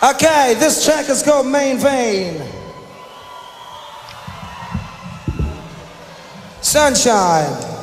Okay, this track is called Main Vein. Sunshine.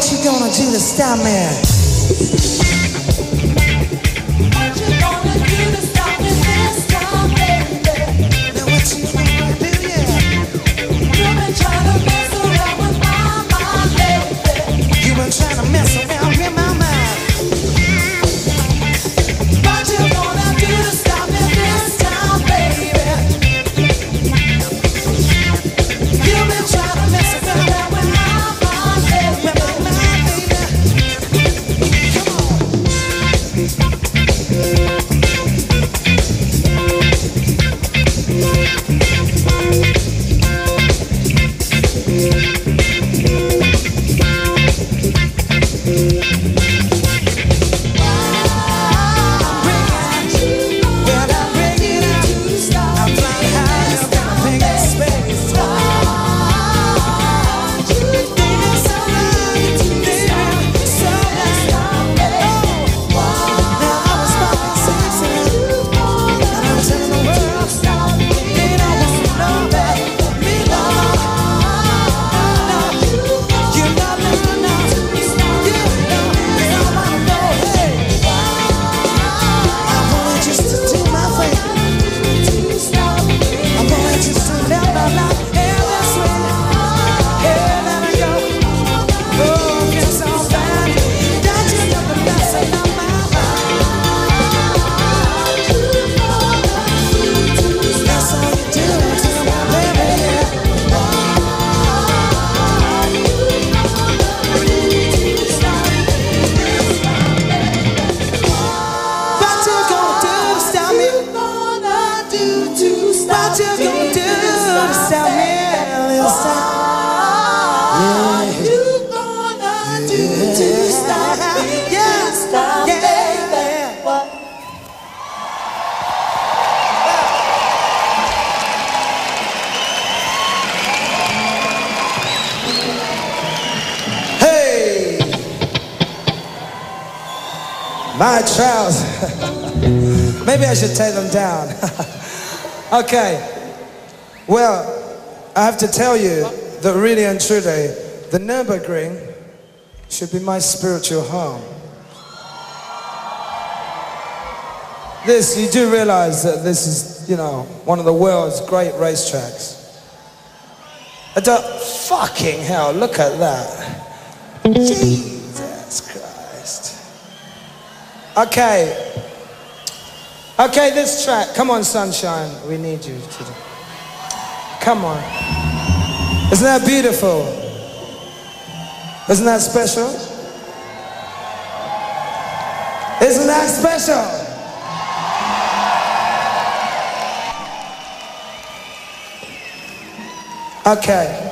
what you gonna do to stop me? You gonna do to stop me? Stop. Baby. Hey, my trousers. Maybe I should take them down. okay. Well. I have to tell you that really and truly, the Nürburgring should be my spiritual home. This, you do realize that this is, you know, one of the world's great racetracks. I don't, fucking hell, look at that. Jesus Christ. Okay. Okay, this track. Come on, sunshine. We need you to. Come on. Isn't that beautiful? Isn't that special? Isn't that special? Okay.